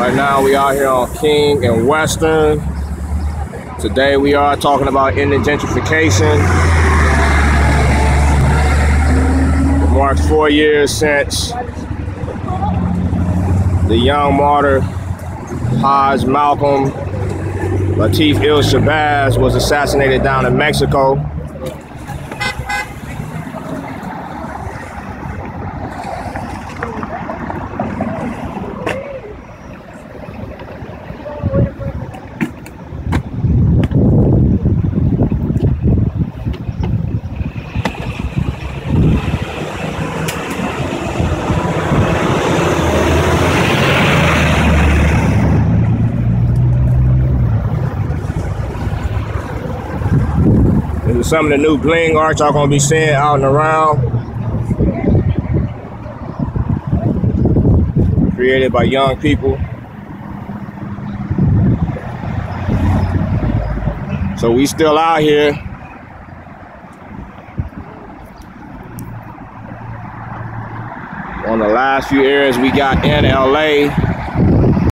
Right now we are here on King and Western. Today we are talking about ending gentrification. It marks four years since the young martyr Hajj Malcolm Latif El Shabazz was assassinated down in Mexico. Some of the new bling art y'all gonna be seeing out and around. Created by young people. So we still out here. On the last few areas we got in LA.